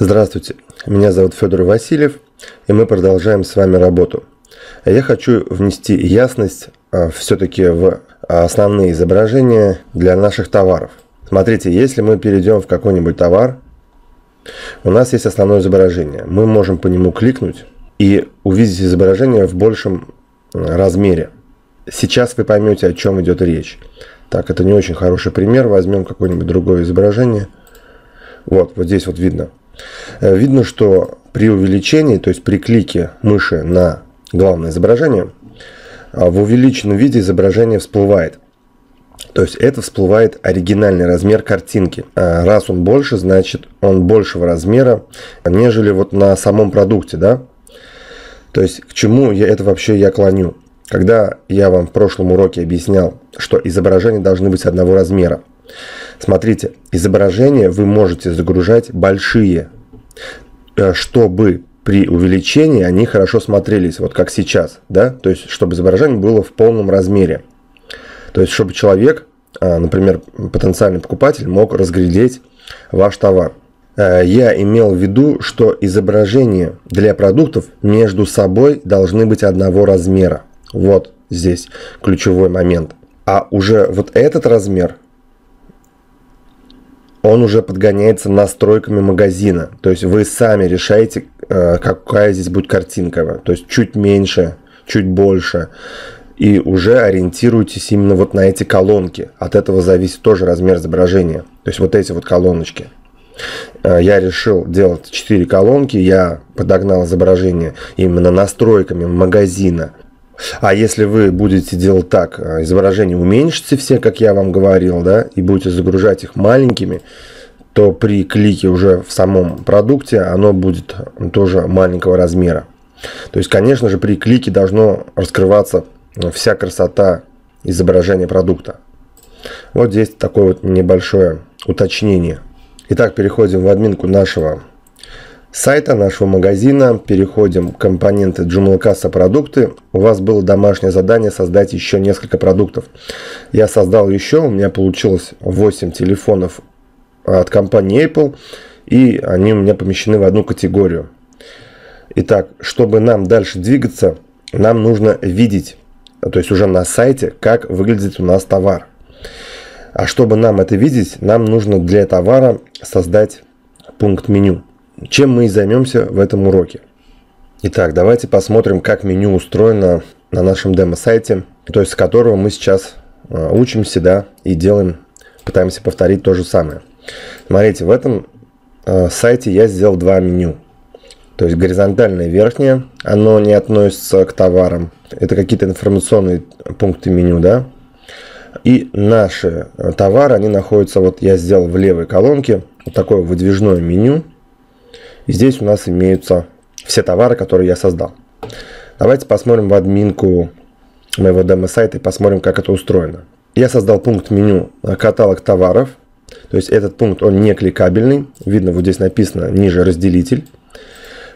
Здравствуйте, меня зовут Федор Васильев, и мы продолжаем с вами работу. Я хочу внести ясность а, все-таки в основные изображения для наших товаров. Смотрите, если мы перейдем в какой-нибудь товар, у нас есть основное изображение. Мы можем по нему кликнуть и увидеть изображение в большем размере. Сейчас вы поймете, о чем идет речь. Так, это не очень хороший пример. Возьмем какое-нибудь другое изображение. Вот, вот здесь вот видно. Э, видно, что при увеличении, то есть при клике мыши на главное изображение, а, в увеличенном виде изображение всплывает. То есть это всплывает оригинальный размер картинки. А раз он больше, значит он большего размера, нежели вот на самом продукте, да? То есть к чему я это вообще я клоню? Когда я вам в прошлом уроке объяснял, что изображения должны быть одного размера. Смотрите, изображения вы можете загружать большие, э, чтобы при увеличении они хорошо смотрелись, вот как сейчас, да, то есть чтобы изображение было в полном размере. То есть чтобы человек, а, например, потенциальный покупатель мог разглядеть ваш товар. Э, я имел в виду, что изображения для продуктов между собой должны быть одного размера. Вот здесь ключевой момент. А уже вот этот размер, он уже подгоняется настройками магазина. То есть вы сами решаете, э, какая здесь будет картинка. То есть чуть меньше, чуть больше. И уже ориентируйтесь именно вот на эти колонки. От этого зависит тоже размер изображения. То есть вот эти вот колоночки. Э, я решил делать 4 колонки, я подогнал изображение именно настройками магазина. А если вы будете делать так, э, изображение уменьшите все, как я вам говорил, да, и будете загружать их маленькими, то при клике уже в самом продукте оно будет тоже маленького размера. То есть, конечно же, при клике должно раскрываться вся красота изображения продукта. Вот здесь такое вот небольшое уточнение. Итак, переходим в админку нашего сайта, нашего магазина. Переходим к компоненты Joomla Касса продукты. У вас было домашнее задание создать еще несколько продуктов. Я создал еще, у меня получилось 8 телефонов от компании Apple. И они у меня помещены в одну категорию. Итак, чтобы нам дальше двигаться, нам нужно видеть, то есть уже на сайте, как выглядит у нас товар. А чтобы нам это видеть, нам нужно для товара создать пункт меню. Чем мы и займемся в этом уроке. Итак, давайте посмотрим, как меню устроено на нашем демо-сайте, то есть с которого мы сейчас а, учимся, да, и делаем, пытаемся повторить то же самое. Смотрите, в этом а, сайте я сделал два меню. То есть горизонтальное верхнее, оно не относится к товарам. Это какие-то информационные пункты меню, да. И наши товары, они находятся, вот я сделал в левой колонке, вот такое выдвижное меню. Здесь у нас имеются все товары, которые я создал. Давайте посмотрим в админку моего демо-сайта и посмотрим, как это устроено. Я создал пункт меню «Каталог товаров». То есть этот пункт, он не кликабельный. Видно, вот здесь написано ниже разделитель.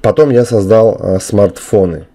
Потом я создал а, смартфоны.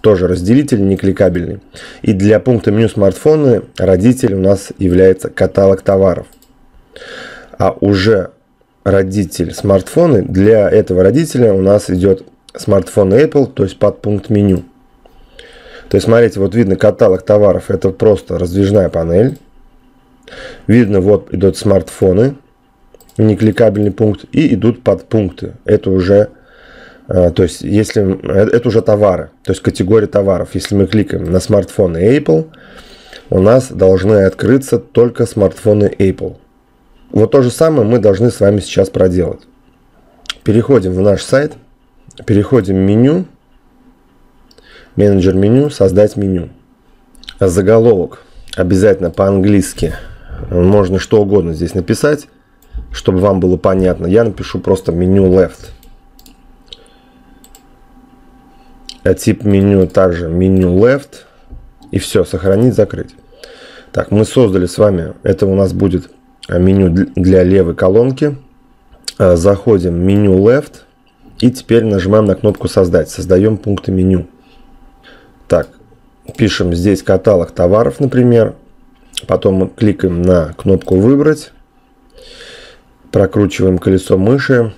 Тоже разделитель не кликабельный. И для пункта меню смартфоны родитель у нас является каталог товаров. А уже родитель смартфоны, для этого родителя у нас идет смартфон Apple, то есть под пункт меню. То есть, смотрите, вот видно каталог товаров, это просто раздвижная панель. Видно, вот идут смартфоны, не кликабельный пункт, и идут подпункты. Это уже, э, то есть, если, э, это уже товары, то есть категория товаров. Если мы кликаем на смартфоны Apple, у нас должны открыться только смартфоны Apple. Вот то же самое мы должны с вами сейчас проделать. Переходим в наш сайт, переходим в меню, менеджер меню, создать меню. Заголовок обязательно по-английски. Можно что угодно здесь написать, чтобы вам было понятно. Я напишу просто меню left. А тип меню также меню left. И все, сохранить, закрыть. Так, мы создали с вами, это у нас будет меню для левой колонки. Э, заходим в меню Left. И теперь нажимаем на кнопку «Создать». Создаем пункты меню. Так, пишем здесь каталог товаров, например. Потом кликаем на кнопку «Выбрать». Прокручиваем колесо мыши.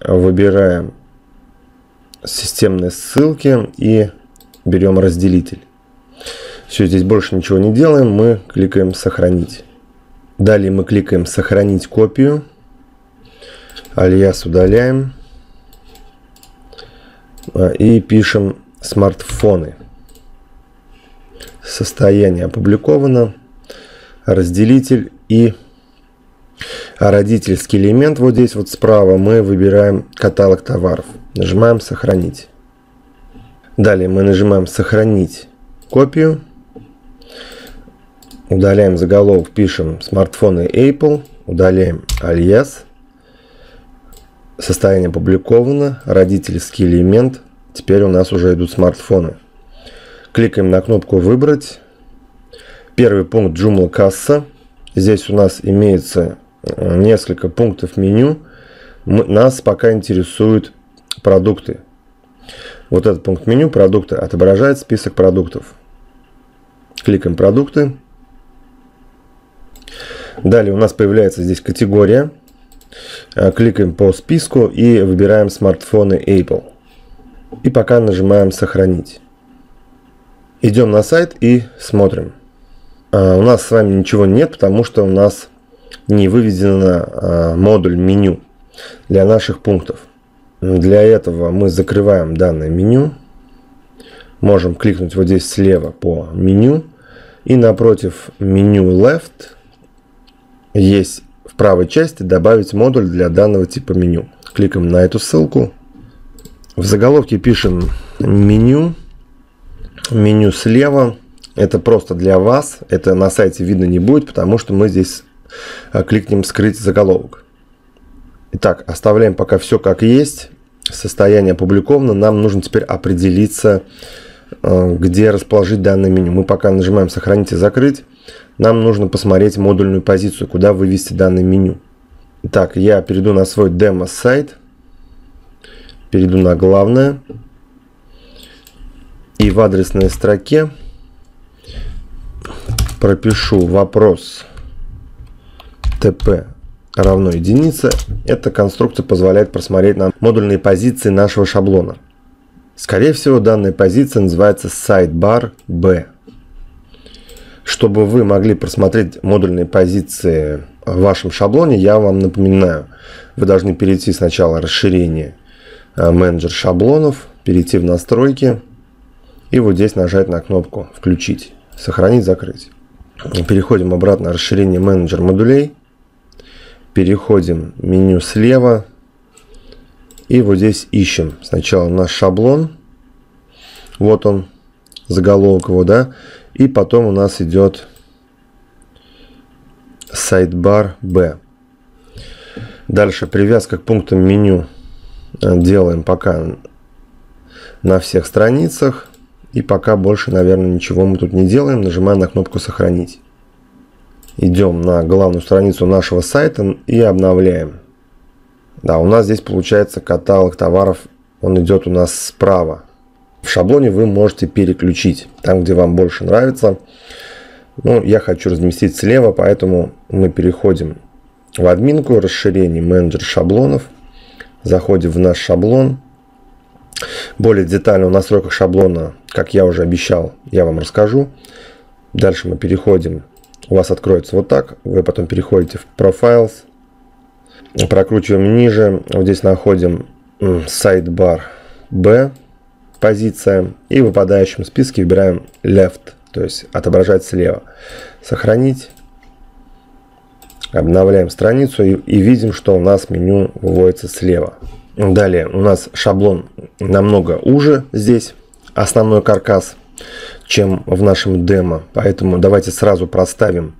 выбираем системные ссылки и берем разделитель. Все, здесь больше ничего не делаем, мы кликаем «Сохранить». Далее мы кликаем «Сохранить копию». Альяс удаляем. А, и пишем «Смартфоны». Состояние опубликовано. Разделитель и родительский элемент вот здесь вот справа мы выбираем каталог товаров. Нажимаем «Сохранить». Далее мы нажимаем «Сохранить копию». Удаляем заголовок, пишем смартфоны Apple, удаляем alias. Состояние опубликовано, родительский элемент. Теперь у нас уже идут смартфоны. Кликаем на кнопку «Выбрать». Первый пункт Joomla касса. Здесь у нас имеется э, несколько пунктов меню. Нас пока интересуют продукты. Вот этот пункт меню продукты отображает список продуктов. Кликаем продукты. Далее у нас появляется здесь категория. Э, кликаем по списку и выбираем смартфоны Apple. И пока нажимаем «Сохранить». Идем на сайт и смотрим. А, у нас с вами ничего нет, потому что у нас не выведен а, модуль меню для наших пунктов. Для этого мы закрываем данное меню. Можем кликнуть вот здесь слева по меню. И напротив меню Left есть в правой части добавить модуль для данного типа меню. Кликаем на эту ссылку. В заголовке пишем меню. Меню слева. Это просто для вас. Это на сайте видно не будет, потому что мы здесь а, кликнем скрыть заголовок. Итак, оставляем пока все как есть. Состояние опубликовано. Нам нужно теперь определиться, а, где расположить данное меню. Мы пока нажимаем сохранить и закрыть нам нужно посмотреть модульную позицию, куда вывести данное меню. Так, я перейду на свой демо-сайт, перейду на главное, и в адресной строке пропишу вопрос tp равно единице. Эта конструкция позволяет просмотреть нам модульные позиции нашего шаблона. Скорее всего, данная позиция называется sidebar B. Чтобы вы могли просмотреть модульные позиции в вашем шаблоне, я вам напоминаю, вы должны перейти сначала расширение э, менеджер шаблонов, перейти в настройки и вот здесь нажать на кнопку включить, сохранить, закрыть. Переходим обратно на расширение менеджер модулей, переходим в меню слева и вот здесь ищем сначала наш шаблон, вот он, заголовок его, да, и потом у нас идет сайдбар B. Дальше привязка к пунктам меню э, делаем пока на всех страницах. И пока больше, наверное, ничего мы тут не делаем. Нажимаем на кнопку «Сохранить». Идем на главную страницу нашего сайта и обновляем. Да, у нас здесь получается каталог товаров. Он идет у нас справа. В шаблоне вы можете переключить там, где вам больше нравится. Ну, я хочу разместить слева, поэтому мы переходим в админку, расширение менеджер шаблонов. Заходим в наш шаблон. Более детально о настройках шаблона, как я уже обещал, я вам расскажу. Дальше мы переходим. У вас откроется вот так. Вы потом переходите в Profiles. Прокручиваем ниже. Вот здесь находим Sidebar B позиция. И в выпадающем списке выбираем left, то есть отображать слева. Сохранить. Обновляем страницу и, и видим, что у нас меню выводится слева. Далее у нас шаблон намного уже здесь, основной каркас, чем в нашем демо. Поэтому давайте сразу проставим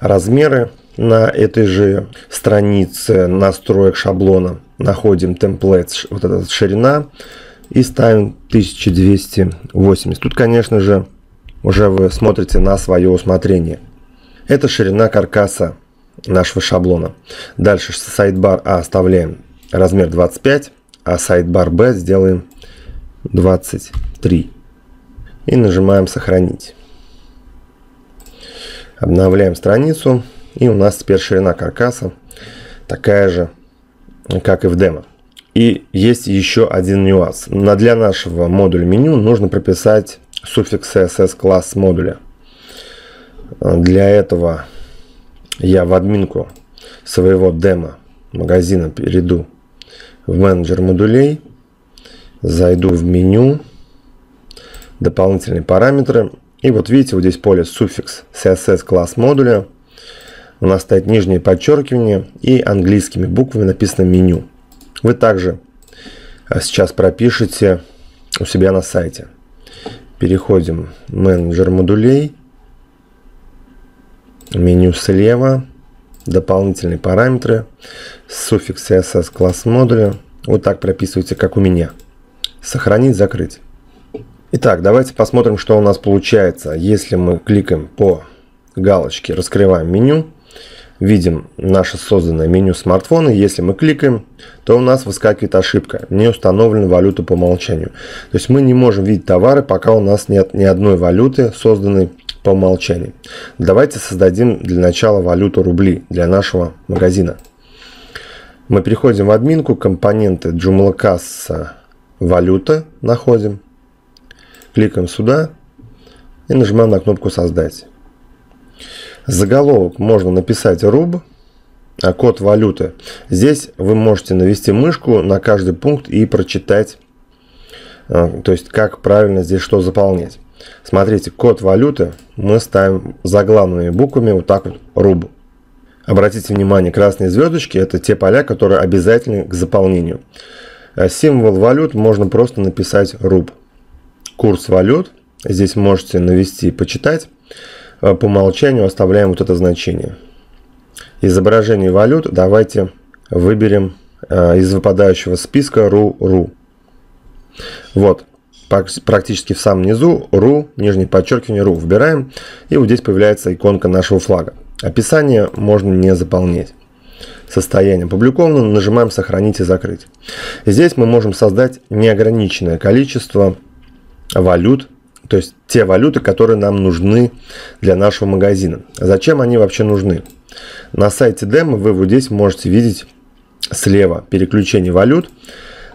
размеры на этой же странице настроек шаблона. Находим темплейт, вот эта ширина и ставим 1280. Тут, конечно же, уже вы смотрите на свое усмотрение. Это ширина каркаса нашего шаблона. Дальше сайдбар А оставляем размер 25, а сайдбар Б сделаем 23. И нажимаем сохранить. Обновляем страницу. И у нас теперь ширина каркаса такая же, как и в демо. И есть еще один нюанс. Для нашего модуля меню нужно прописать суффикс CSS класс модуля. Для этого я в админку своего демо магазина перейду в менеджер модулей, зайду в меню, дополнительные параметры. И вот видите, вот здесь поле суффикс CSS класс модуля. У нас стоит нижнее подчеркивание и английскими буквами написано меню. Вы также а, сейчас пропишите у себя на сайте. Переходим в менеджер модулей, меню слева, дополнительные параметры, суффикс CSS класс модуля. Вот так прописывайте, как у меня. Сохранить, закрыть. Итак, давайте посмотрим, что у нас получается. Если мы кликаем по галочке «Раскрываем меню», видим наше созданное меню смартфона. Если мы кликаем, то у нас выскакивает ошибка. Не установлена валюта по умолчанию. То есть мы не можем видеть товары, пока у нас нет ни одной валюты, созданной по умолчанию. Давайте создадим для начала валюту рубли для нашего магазина. Мы переходим в админку, компоненты Joomla касса валюта находим. Кликаем сюда и нажимаем на кнопку создать. Заголовок можно написать руб, а код валюты. Здесь вы можете навести мышку на каждый пункт и прочитать, а, то есть как правильно здесь что заполнять. Смотрите, код валюты мы ставим заглавными буквами вот так вот руб. Обратите внимание, красные звездочки это те поля, которые обязательны к заполнению. А символ валют можно просто написать руб. Курс валют здесь можете навести и почитать. Э, по умолчанию оставляем вот это значение. Изображение валют давайте выберем э, из выпадающего списка RU. Вот, практически в самом низу RU, нижнее подчеркивание RU выбираем. И вот здесь появляется иконка нашего флага. Описание можно не заполнять. Состояние опубликовано, нажимаем «Сохранить и закрыть». Здесь мы можем создать неограниченное количество валют то есть те валюты, которые нам нужны для нашего магазина. Зачем они вообще нужны? На сайте демо вы вот здесь можете видеть слева переключение валют.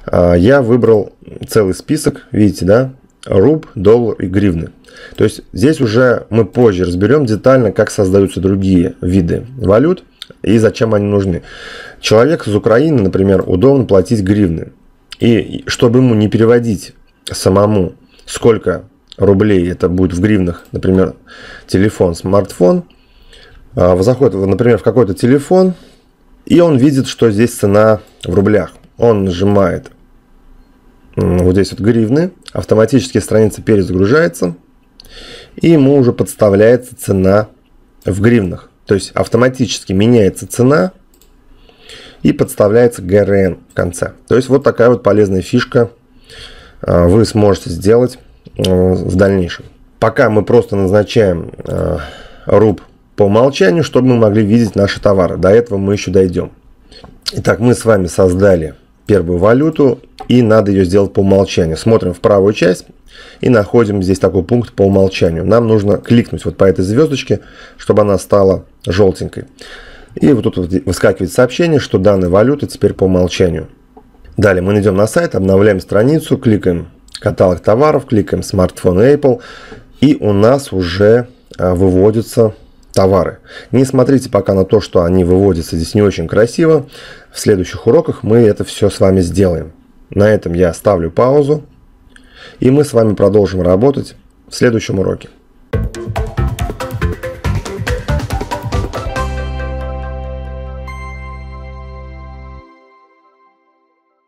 А, я выбрал целый список, видите, да, руб, доллар и гривны. То есть здесь уже мы позже разберем детально, как создаются другие виды валют и зачем они нужны. Человек из Украины, например, удобно платить гривны. И чтобы ему не переводить самому, сколько рублей, это будет в гривнах, например, телефон, смартфон, а, заходит, например, в какой-то телефон, и он видит, что здесь цена в рублях. Он нажимает вот здесь вот гривны, автоматически страница перезагружается, и ему уже подставляется цена в гривнах. То есть автоматически меняется цена и подставляется ГРН в конце. То есть вот такая вот полезная фишка а, вы сможете сделать в дальнейшем. Пока мы просто назначаем э, руб по умолчанию, чтобы мы могли видеть наши товары. До этого мы еще дойдем. Итак, мы с вами создали первую валюту и надо ее сделать по умолчанию. Смотрим в правую часть и находим здесь такой пункт по умолчанию. Нам нужно кликнуть вот по этой звездочке, чтобы она стала желтенькой. И вот тут выскакивает сообщение, что данная валюта теперь по умолчанию. Далее мы идем на сайт, обновляем страницу, кликаем каталог товаров, кликаем смартфон Apple, и у нас уже а, выводятся товары. Не смотрите пока на то, что они выводятся здесь не очень красиво. В следующих уроках мы это все с вами сделаем. На этом я ставлю паузу. И мы с вами продолжим работать в следующем уроке.